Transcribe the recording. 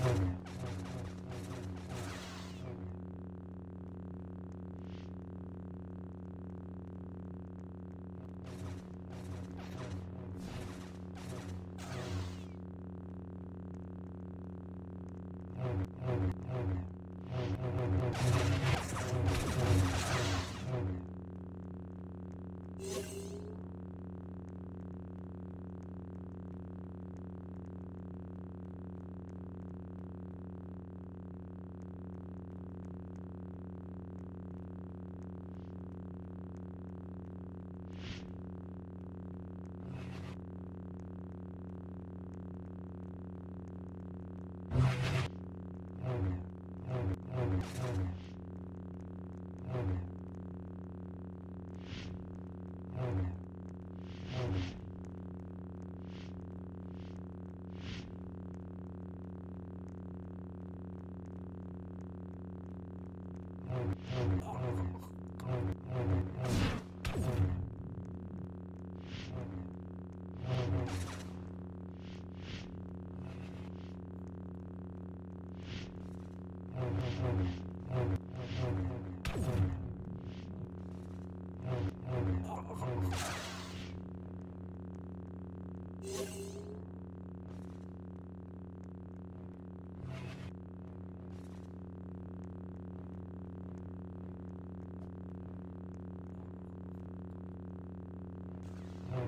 Um, Oh, oh, oh, oh, oh.